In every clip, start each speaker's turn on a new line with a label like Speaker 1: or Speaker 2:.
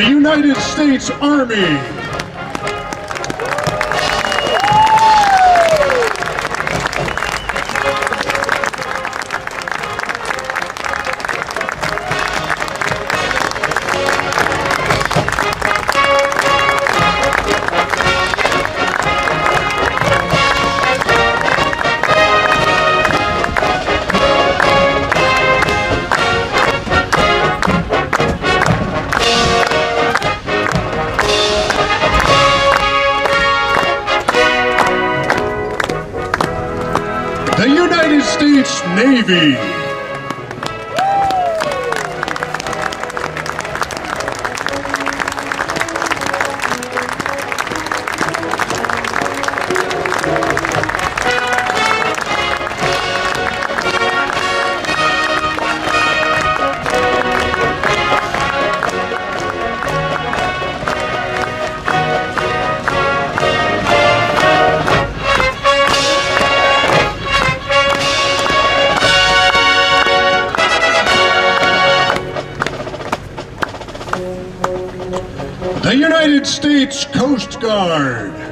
Speaker 1: the United States Army. The United States Navy. The United States Coast Guard.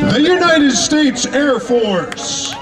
Speaker 1: The United States Air Force.